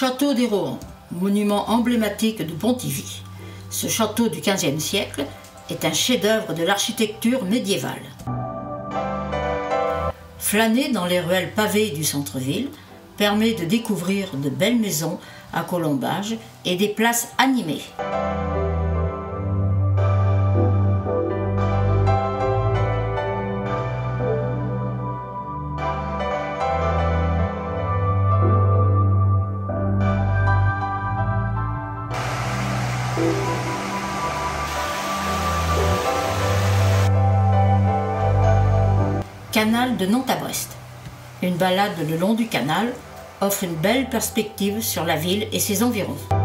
Château des Rohan, monument emblématique de Pontivy. Ce château du XVe siècle est un chef-d'œuvre de l'architecture médiévale. Flâner dans les ruelles pavées du centre-ville permet de découvrir de belles maisons à colombages et des places animées. Canal de Nantes à Brest. Une balade le long du canal offre une belle perspective sur la ville et ses environs.